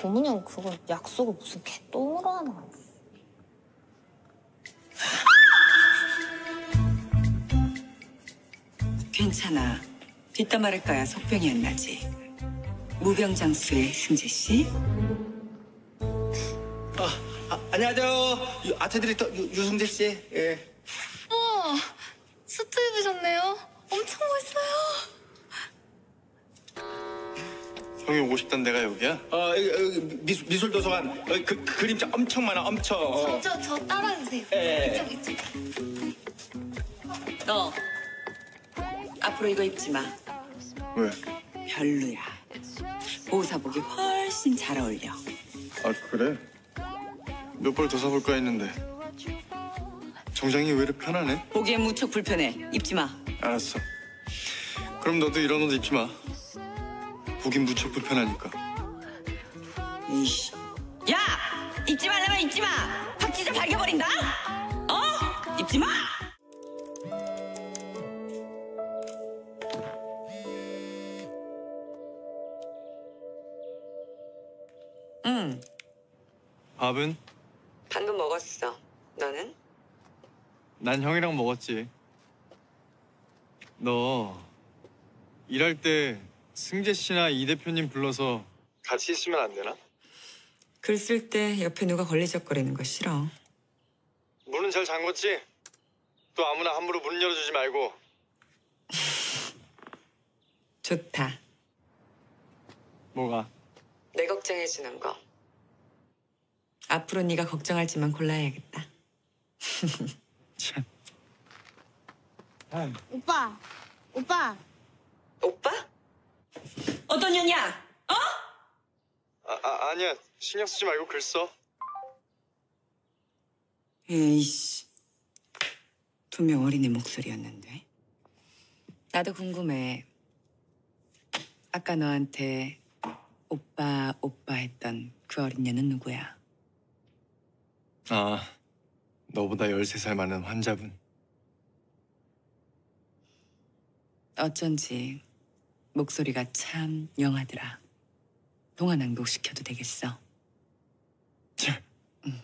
고문형 그걸 약속을 무슨 개똥으로 하나. 괜찮아. 뒷담 화를 까야 속병이 안 나지. 무병장수의 승재 씨? 아, 안녕하세요. 유- 아트 디렉터 유, 유승재 씨. 예. 형이 오고 싶단 데가 여기야? 어, 여기, 여기 미, 미술 도서관. 여기 그, 그 그림자 엄청 많아, 엄청. 어. 저, 저 따라주세요. 예. 이쪽, 이쪽. 너 앞으로 이거 입지 마. 왜? 별로야. 보사복이 훨씬 잘 어울려. 아 그래? 몇 벌 더 사볼까 했는데 정장이 왜 이렇게 편하네? 보기엔 무척 불편해. 입지 마. 알았어. 그럼 너도 이런 옷 입지 마. 보긴 무척 불편하니까. 이씨. 야! 입지 말라면 입지 마! 확 찢어 밝혀버린다! 어? 입지 마! 응, 밥은? 방금 먹었어. 너는? 난 형이랑 먹었지. 너 일할 때 승재 씨나 이 대표님 불러서 같이 있으면 안 되나? 글 쓸 때 옆에 누가 걸리적거리는 거 싫어. 문은 잘 잠궜지? 또 아무나 함부로 문 열어주지 말고. 좋다. 뭐가? 내 걱정해주는 거. 앞으로 네가 걱정할지만 골라야겠다. 참. 오빠, 오빠. 오빠? 어떤 년이야? 어? 아, 아 아니야 신경 쓰지 말고 글 써. 에이씨. 분명 어린애 목소리였는데. 나도 궁금해. 아까 너한테 오빠, 오빠 했던 그 어린애는 누구야? 아 너보다 13살 많은 환자분. 어쩐지 목소리가 참 영하더라. 동화 낭독 시켜도 되겠어. 참. 음.